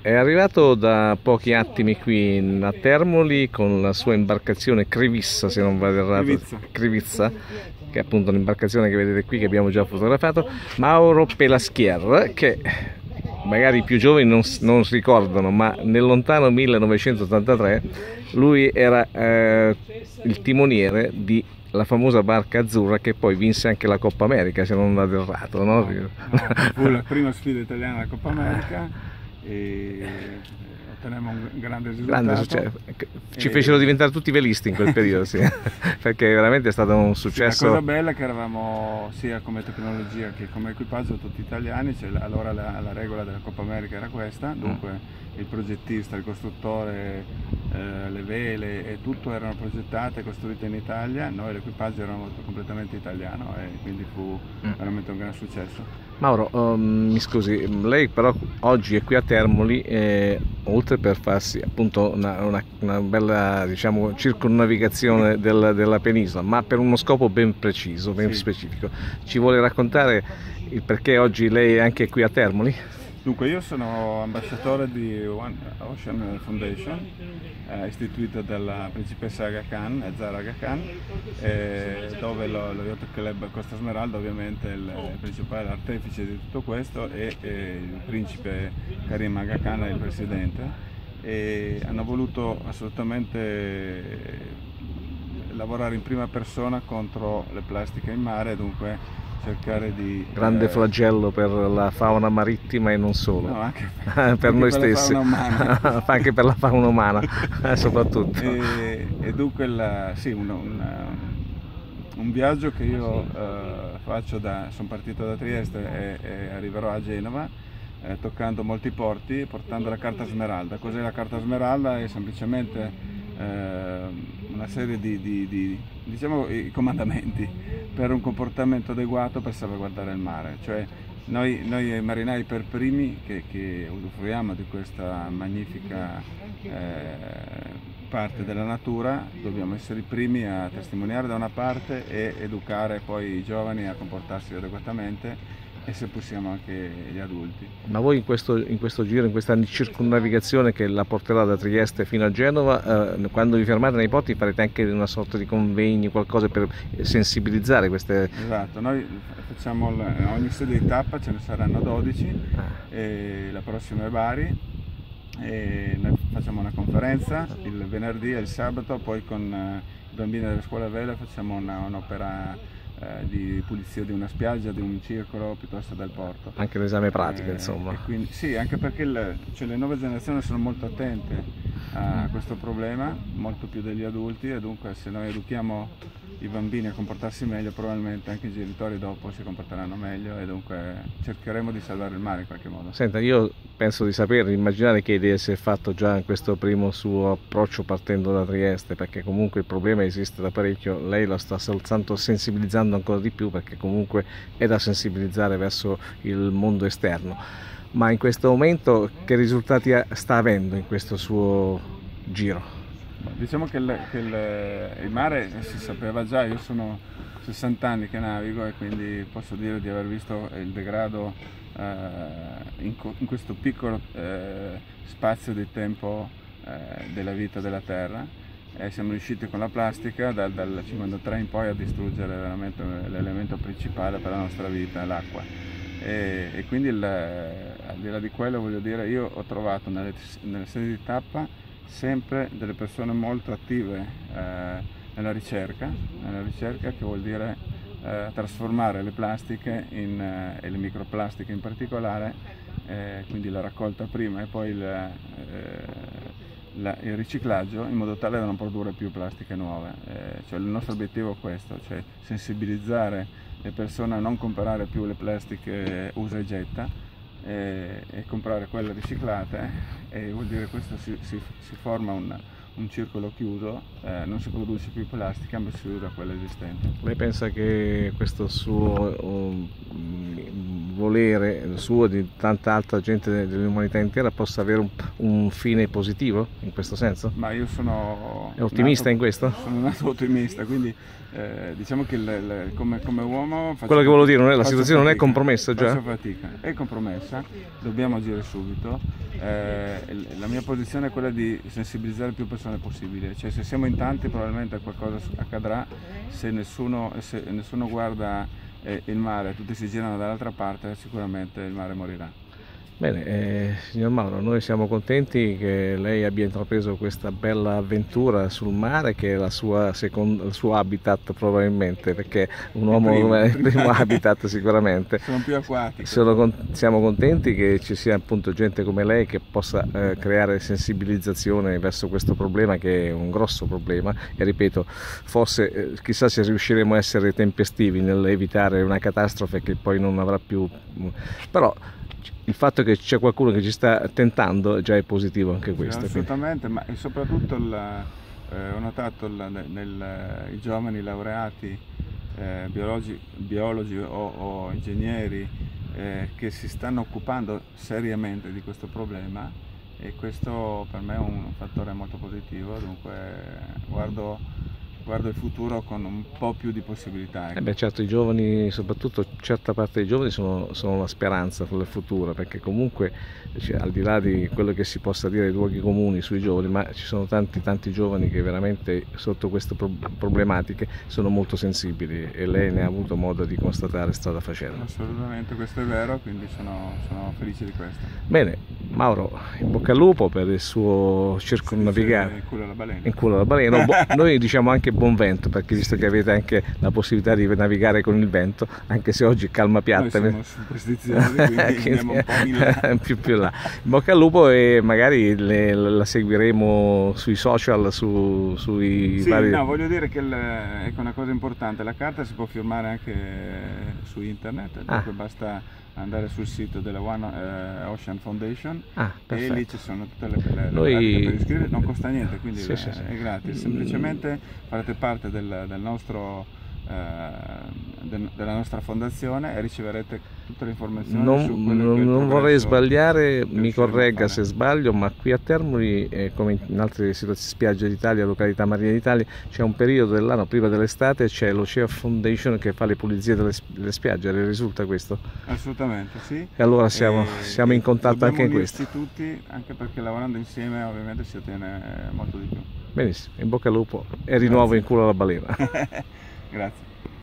È arrivato da pochi attimi qui a Termoli con la sua imbarcazione Crivissa, se non vado errato. Crivizza. Crivizza, che è appunto l'imbarcazione che vedete qui che abbiamo già fotografato. Mauro Pelaschier, che magari i più giovani non, non si ricordano, ma nel lontano 1983 lui era eh, il timoniere di la famosa barca azzurra che poi vinse anche la Coppa America, se non vado errato, no? fu la prima sfida italiana alla Coppa America e ottenemmo un grande risultato. Grande successo. Ci E- fecero diventare tutti velisti in quel periodo, sì. perché veramente è stato un La successo. cosa bella è che eravamo sia come tecnologia che come equipaggio tutti italiani, cioè, allora la, la regola della Coppa America era questa, dunque il progettista, il costruttore, eh, le vele e tutto erano progettate e costruite in Italia, noi l'equipaggio eravamo completamente italiano e quindi fu Mm. veramente un gran successo. Mauro, um, mi scusi, lei però oggi è qui a Termoli, eh, oltre per farsi appunto una, una- una bella diciamo, circonnavigazione del- della penisola, ma per uno scopo ben preciso, ben Sì. specifico. Ci vuole raccontare il perché oggi lei è anche qui a Termoli? Dunque io sono ambasciatore di One Ocean Foundation, eh, istituita dalla principessa Aga Khan, eh, Zara Aga Khan, eh, dove lo, lo Yacht Club Costa Smeralda ovviamente è il principale artefice di tutto questo e, e il principe Karim Aga Khan è il presidente. E hanno voluto assolutamente lavorare in prima persona contro le plastiche in mare, dunque cercare di... Grande eh, flagello per la fauna marittima e non solo. No, anche per anche noi la stessi, anche per la fauna umana eh, soprattutto. e, e dunque il- sì, un, un- un viaggio che io eh, faccio da, sono partito da Trieste e, e arriverò a Genova eh, toccando molti porti portando la carta smeralda. Cos'è la carta smeralda? È semplicemente eh, una serie di, di- di, diciamo, comandamenti per un comportamento adeguato per salvaguardare il mare. Cioè, noi, noi marinai per primi che, che usufruiamo di questa magnifica eh, parte della natura dobbiamo essere i primi a testimoniare da una parte e educare poi i giovani a comportarsi adeguatamente e se possiamo anche gli adulti. Ma voi in questo, in questo giro, in questa circonnavigazione che la porterà da Trieste fino a Genova, eh, quando vi fermate nei porti farete anche una sorta di convegni, qualcosa per sensibilizzare queste... Esatto, noi facciamo il- ogni sede di tappa, ce ne saranno 12, Ah, la prossima è Bari e noi facciamo una conferenza il venerdì e il sabato, poi con eh, i bambini della scuola vela facciamo un'opera eh, di pulizia di una spiaggia, di un circolo piuttosto del porto. anche l'esame pratico, Eh, insomma. quindi- sì, anche perché il- cioè, le nuove generazioni sono molto attente a questo problema, molto più degli adulti e dunque se noi educhiamo i bambini a comportarsi meglio probabilmente anche i genitori dopo si comporteranno meglio e dunque cercheremo di salvare il mare in qualche modo. Senta, io penso di sapere, immaginare che idea si è fatto già in questo primo suo approccio partendo da Trieste, perché comunque il problema esiste da parecchio, lei lo sta soltanto sensibilizzando ancora di più perché comunque è da sensibilizzare verso il mondo esterno. Ma in questo momento che risultati sta avendo in questo suo giro? Diciamo che, il, che il- il mare si sapeva già, io sono 60 anni che navigo e quindi posso dire di aver visto il degrado eh, in, in questo piccolo eh, spazio di tempo eh, della vita della Terra e siamo riusciti con la plastica dal, dal 53 in poi a distruggere veramente l'elemento principale per la nostra vita, l'acqua. E, e quindi il- al di là di quello voglio dire, io ho trovato nelle, nelle sedi di tappa sempre delle persone molto attive eh, nella ricerca, nella ricerca che vuol dire eh, trasformare le plastiche in, eh, e le microplastiche in particolare, eh, quindi la raccolta prima e poi il, eh, la- il riciclaggio in modo tale da non produrre più plastiche nuove. Eh, cioè il nostro obiettivo è questo, cioè sensibilizzare le persone a non comprare più le plastiche usa e getta e, e comprare quelle riciclate e vuol dire questo si, si- si forma un, un circolo chiuso, eh, non si produce più plastica ma si usa quella esistente. Lei pensa che questo suo um, volere, il suo di tanta altra gente dell'umanità intera possa avere un, un, fine positivo in questo senso? Ma io sono... È ottimista nato, in questo? Sono nato ottimista, quindi eh, diciamo che il, il, come, come, uomo... Quello che volevo dire, non è, la situazione fatica, non è compromessa già? Faccio fatica, è compromessa, dobbiamo agire subito. Eh, la mia posizione è quella di sensibilizzare più persone possibile, cioè se siamo in tanti probabilmente qualcosa accadrà, se nessuno, se nessuno guarda eh, il mare, tutti si girano dall'altra parte, sicuramente il mare morirà. Bene, eh, signor Mauro, noi siamo contenti che lei abbia intrapreso questa bella avventura sul mare che è seconda, il suo habitat probabilmente, perché un uomo primo, è il primo habitat sicuramente. Sono più acquatico. Sono, siamo contenti che ci sia appunto gente come lei che possa eh, creare sensibilizzazione verso questo problema che è un grosso problema e ripeto, forse eh, chissà se riusciremo a essere tempestivi nell'evitare una catastrofe che poi non avrà più... però il fatto che c'è qualcuno che ci sta tentando già è positivo anche questo. Assolutamente, quindi. ma soprattutto il, eh, ho notato il, nel, i giovani laureati eh, biologi, biologi o, o, ingegneri eh, che si stanno occupando seriamente di questo problema e questo per me è un fattore molto positivo, dunque guardo guardo il futuro con un po' più di possibilità. Ecco. Eh beh, certo, i giovani, soprattutto certa parte dei giovani, sono, sono la speranza per il futuro, perché comunque cioè, al di là di quello che si possa dire ai luoghi comuni sui giovani, ma ci sono tanti tanti giovani che veramente sotto queste problematiche sono molto sensibili e lei ne ha avuto modo di constatare strada facendo. Assolutamente, questo è vero, quindi sono, sono felice di questo. Bene, Mauro, in bocca al lupo per il suo circonnavigare. In culo alla balena. In culo alla balena. Noi diciamo anche buon vento, perché visto che avete anche la possibilità di navigare con il vento, anche se oggi calma piatta. Noi quindi andiamo un po' in là. più, più là. Bocca al lupo e magari le, la seguiremo sui social, su, sui sì, vari... no, voglio dire che il, ecco una cosa importante, la carta si può firmare anche su internet, ah. basta andare sul sito della One eh, Ocean Foundation ah, e lì ci sono tutte le, le, Noi... per iscriversi, non costa niente, quindi sì, è, sì, è gratis, semplicemente farete parte del, del nostro della nostra fondazione e riceverete tutte le informazioni non, non, non vorrei sbagliare mi corregga se sbaglio ma qui a Termoli eh, come in altre spiagge d'Italia località marina d'Italia c'è un periodo dell'anno prima dell'estate c'è l'Ocean Foundation che fa le pulizie delle, delle, spiagge le risulta questo? assolutamente sì. E allora siamo, e, siamo in contatto anche in questo. tutti anche perché lavorando insieme ovviamente si ottiene molto di più. Benissimo in bocca al lupo e rinnovo in culo alla balena grazie